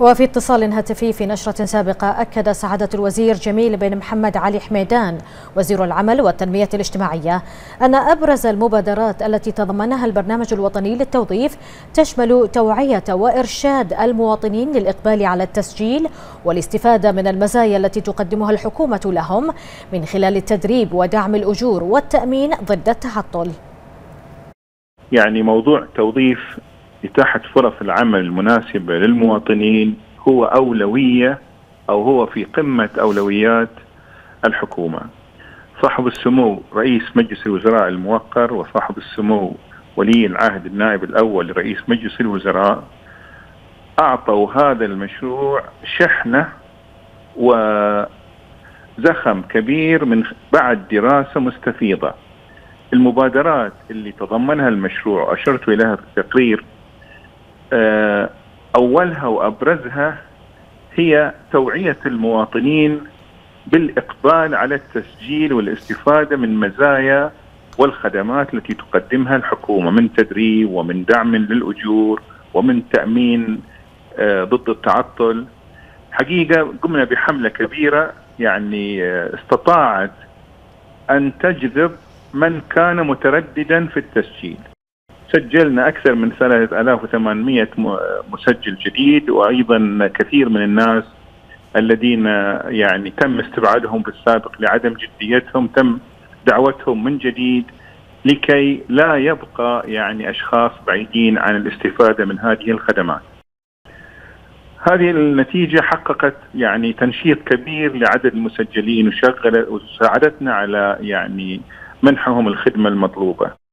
وفي اتصال هاتفي في نشرة سابقة أكد سعادة الوزير جميل بن محمد علي حميدان وزير العمل والتنمية الاجتماعية أن أبرز المبادرات التي تضمنها البرنامج الوطني للتوظيف تشمل توعية وإرشاد المواطنين للإقبال على التسجيل والاستفادة من المزايا التي تقدمها الحكومة لهم من خلال التدريب ودعم الأجور والتأمين ضد التعطل. يعني موضوع توظيف إتاحة فرص العمل المناسبة للمواطنين هو أولوية أو هو في قمة أولويات الحكومة. صاحب السمو رئيس مجلس الوزراء الموقر وصاحب السمو ولي العهد النائب الأول لرئيس مجلس الوزراء أعطوا هذا المشروع شحنة وزخم كبير من بعد دراسة مستفيضة. المبادرات اللي تضمنها المشروع أشرت إليها في التقرير أولها وأبرزها هي توعية المواطنين بالإقبال على التسجيل والاستفادة من مزايا والخدمات التي تقدمها الحكومة من تدريب ومن دعم للأجور ومن تأمين آه، ضد التعطل. حقيقة قمنا بحملة كبيرة يعني آه، استطاعت أن تجذب من كان مترددا في التسجيل. سجلنا أكثر من 3800 مسجل جديد وأيضا كثير من الناس الذين يعني تم استبعادهم في السابق لعدم جديتهم تم دعوتهم من جديد لكي لا يبقى يعني أشخاص بعيدين عن الاستفادة من هذه الخدمات. هذه النتيجة حققت يعني تنشيط كبير لعدد المسجلين وشغلت وساعدتنا على يعني منحهم الخدمة المطلوبة.